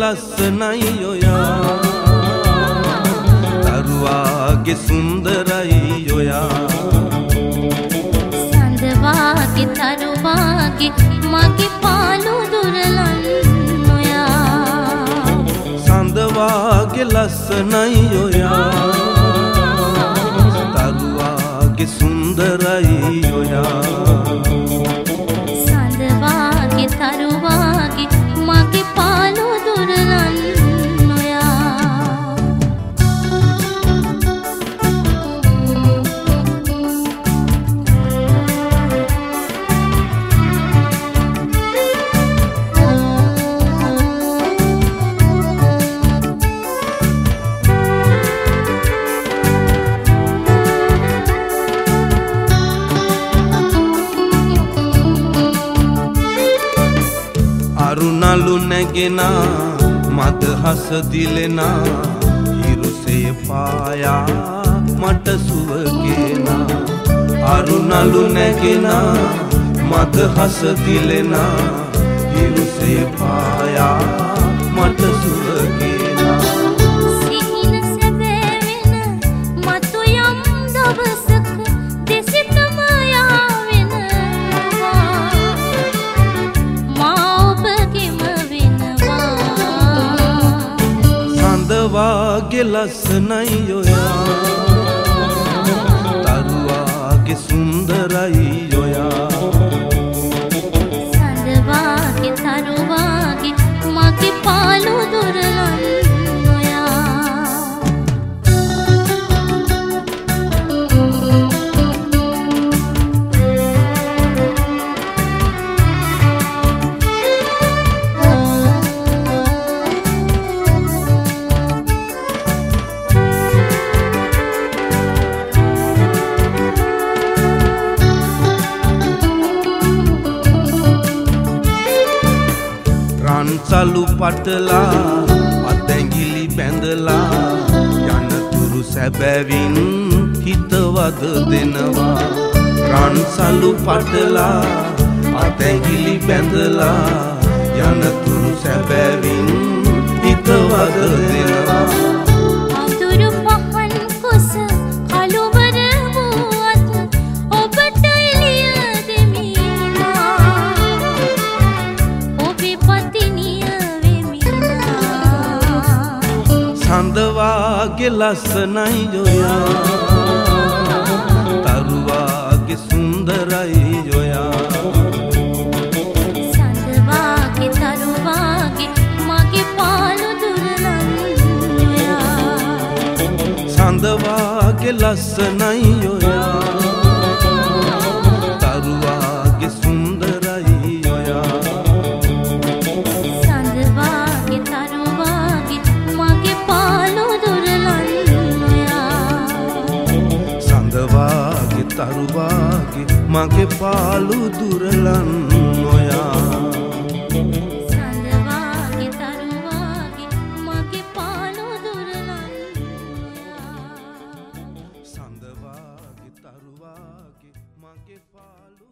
ලස්සනයි ඔයා. දරුවාගේ සුන්දරයි ඔයා. සඳවාගේ තරුවාගේ මගේ පාලු දුරලන් නොයා සඳවාගේ ලස්සනයි ඔයා අරුණලු නැගෙන මද හස දිලෙන හිරුසේ පායා මට සුවගෙන අරුණලු නැගෙන මද හස දිලෙන හිරුසේ පායා සඳවාගේ ලස්සනයි ඔයා. දරුවාගේ සුන්දරයි. රන්සලු පටලා අතැගිලි බැඳලා යනතුරු සැබැවින් හිතවද දෙනවා. රන්සලු පටලා අතැගිලි බැඳලා යනතුරු සැබැවින් හිතවද දෙනවා. සඳවාගේ ලස්සනයි ඔයා තරුවාගේ සුන්දරයි ඔයා සඳවාගේ තරුවාගේ මගේ පාලු දුරලන් නොයා සඳවාගේ ලස්සනයි ඔයා සඳවාගේ තරුවාගේ මගේ පාලු දුරලන් නොයා. සඳවාගේ තරුවාගේ මගේ පාලු